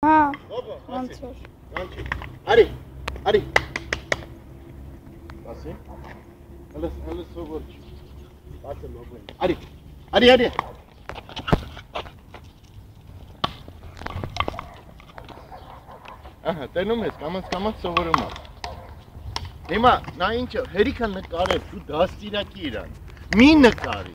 Հա, Ո՞վ ոնց ասի։ որ։ Կանչի։ Արի, արի։ Ասի։ Հələ հələ սովոր չի։ Բացը լոբեն։ Արի։ Արի, արի։ Ահա, տենում ես, կամած կամած սովորում ես։ Հիմա նա ինչ հերիքը նկարել, դու դաստիարակի իրան։ Մի նկարի։